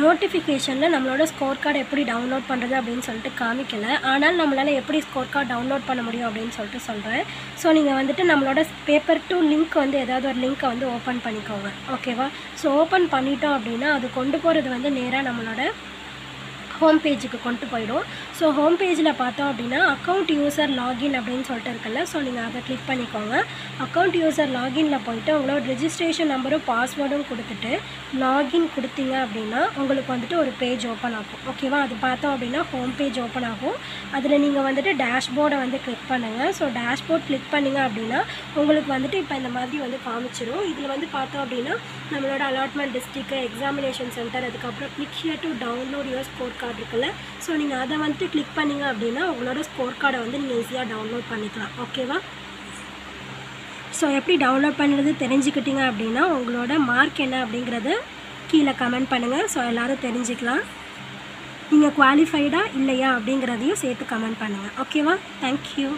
நோட்டிஃபிகேஷனில் நம்மளோட score card எப்படி டவுன்லோட் பண்ணுறது அப்படின்னு சொல்லிட்டு காமிக்கல. ஆனால் நம்மளால் எப்படி ஸ்கோர் கார்டு டவுன்லோட் பண்ண முடியும் அப்படின்னு சொல்லிட்டு சொல்கிறேன் ஸோ நீங்கள் வந்துட்டு நம்மளோட பேப்பர் டு லிங்க் வந்து ஏதாவது ஒரு லிங்க்கை வந்து ஓப்பன் பண்ணிக்கோங்க. ஓகேவா ஸோ ஓப்பன் பண்ணிட்டோம் அப்படின்னா அது கொண்டு போகிறது வந்து நேராக நம்மளோட ஹோம் பேஜுக்கு கொண்டு போயிடும். ஸோ ஹோம் பேஜில் பார்த்தோம் அப்படின்னா அக்கௌண்ட் யூசர் லாகின் அப்படின்னு சொல்லிட்டு இருக்குல்ல. ஸோ நீங்கள் அதை கிளிக் பண்ணிக்கோங்க. அக்கௌண்ட் யூசர் லாகினில் போயிட்டு உங்களோட ரெஜிஸ்ட்ரேஷன் நம்பரும் பாஸ்வேர்டும் கொடுத்துட்டு லாகின் கொடுத்தீங்க அப்படின்னா உங்களுக்கு வந்துட்டு ஒரு பேஜ் ஓப்பன் ஆகும். ஓகேவா அது பார்த்தோம் அப்படின்னா ஹோம் பேஜ் ஓப்பன் ஆகும். அதில் நீங்கள் வந்துட்டு டேஷ்போர்டை வந்து கிளிக் பண்ணுங்கள் ஸோ டேஷ்போர்ட் கிளிக் பண்ணிங்க அப்படின்னா உங்களுக்கு வந்துட்டு இப்போ இந்த மாதிரி வந்து காமிச்சிடும் இதில் வந்து பார்த்தோம் அப்படின்னா நம்மளோட அலாட்மெண்ட் டிஸ்ட்ரிக்ட் எக்ஸாமினேஷன் சென்டர் அதுக்கப்புறம் click here to download your score card இருக்குல்ல? ஸோ நீங்கள் அதை வந்துட்டு கிளிக் பண்ணிங்க அப்படின்னா உங்களோட ஸ்கோர் கார்டை வந்து நீங்கள் ஈஸியாக டவுன்லோட் பண்ணிக்கலாம். ஓகேவா ஸோ எப்படி டவுன்லோட் பண்ணுறது தெரிஞ்சுக்கிட்டீங்க அப்படின்னா உங்களோட மார்க் என்ன அப்படிங்கிறத கீழே கமெண்ட் பண்ணுங்கள் ஸோ எல்லோரும் தெரிஞ்சுக்கலாம். நீங்கள் குவாலிஃபைடா இல்லையா அப்படிங்கிறதையும் சேர்த்து கமெண்ட் பண்ணுங்கள் ஓகேவா தேங்க்யூ